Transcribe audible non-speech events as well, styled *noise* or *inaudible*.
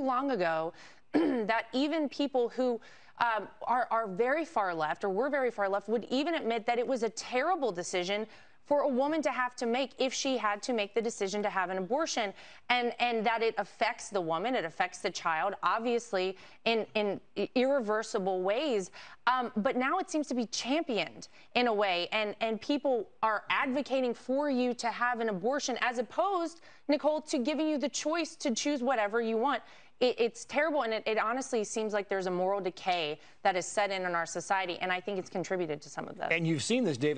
long ago *clears throat* that even people who um, are, are very far left or were very far left would even admit that it was a terrible decision for a woman to have to make if she had to make the decision to have an abortion. And and that it affects the woman it affects the child obviously in in irreversible ways. Um, but now it seems to be championed in a way. And and people are advocating for you to have an abortion as opposed Nicole to giving you the choice to choose whatever you want. It, it's terrible, and it, it, honestly seems like there's a moral decay that is set in in our society, and I think it's contributed to some of this. And you've seen this, David.